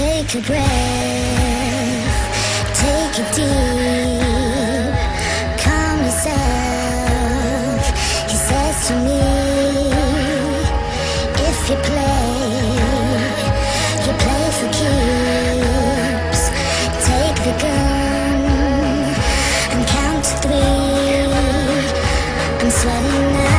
Take a breath, take a deep. Calm yourself, he says to me. If you play, you play for keeps. Take the gun and count to three. I'm sweating now.